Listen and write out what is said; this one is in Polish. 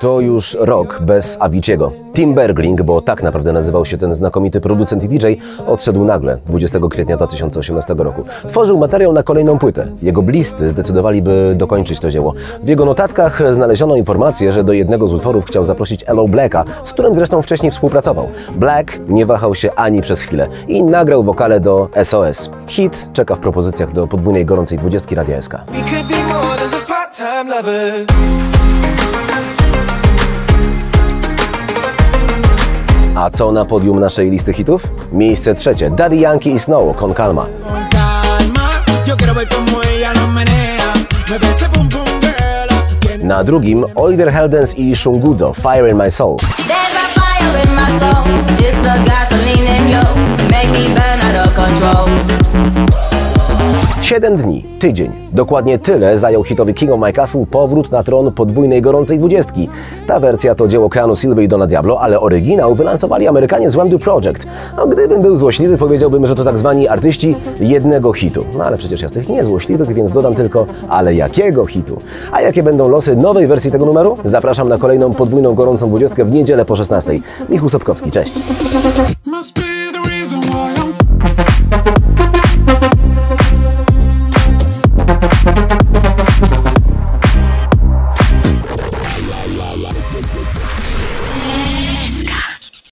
To już rok bez Aviciiego. Tim Bergling, bo tak naprawdę nazywał się ten znakomity producent i DJ, odszedł nagle 20 kwietnia 2018 roku. Tworzył materiał na kolejną płytę. Jego bliscy zdecydowali, by dokończyć to dzieło. W jego notatkach znaleziono informację, że do jednego z utworów chciał zaprosić Elo Blacka, z którym zresztą wcześniej współpracował. Black nie wahał się ani przez chwilę i nagrał wokale do SOS. Hit czeka w propozycjach do podwójnej gorącej dwudziestki Radia SK. A co na podium naszej listy hitów? Miejsce trzecie. Daddy Yankee i Snow, Con Calma. Na drugim Oliver Heldens i Shungudzo, Fire in My Soul. There's a fire in my soul. It's the gasoline in you. Make me burn out of control. Siedem dni, tydzień. Dokładnie tyle zajął hitowy King of My Castle powrót na tron podwójnej gorącej dwudziestki. Ta wersja to dzieło Keanu Silva i Dona Diablo, ale oryginał wylansowali Amerykanie z Wemdu Project. No, gdybym był złośliwy, powiedziałbym, że to tak zwani artyści jednego hitu. No ale przecież ja z tych niezłośliwych, więc dodam tylko, ale jakiego hitu? A jakie będą losy nowej wersji tego numeru? Zapraszam na kolejną podwójną gorącą dwudziestkę w niedzielę po 16. Michał Sobkowski, cześć.